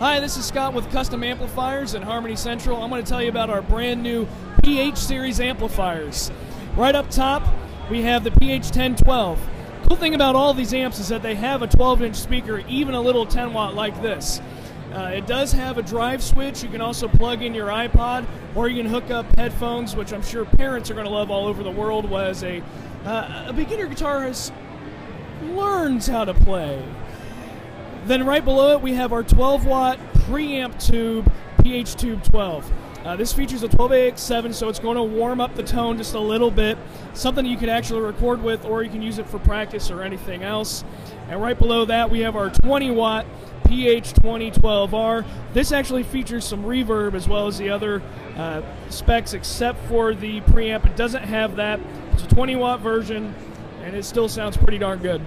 Hi, this is Scott with Kustom Amplifiers and Harmony Central. I'm going to tell you about our brand new PH series amplifiers. Right up top, we have the PH 1012. Cool thing about all these amps is that they have a 12 inch speaker, even a little 10 watt like this. Uh, it does have a drive switch. You can also plug in your iPod, or you can hook up headphones, which I'm sure parents are going to love all over the world. Was a uh, a beginner guitarist learns how to play. Then right below it, we have our 12 watt preamp tube, PH Tube 12. Uh, this features a 12AX7, so it's going to warm up the tone just a little bit. Something you can actually record with, or you can use it for practice or anything else. And right below that, we have our 20 watt PH2012R. This actually features some reverb as well as the other uh, specs, except for the preamp. It doesn't have that. It's a 20 watt version, and it still sounds pretty darn good.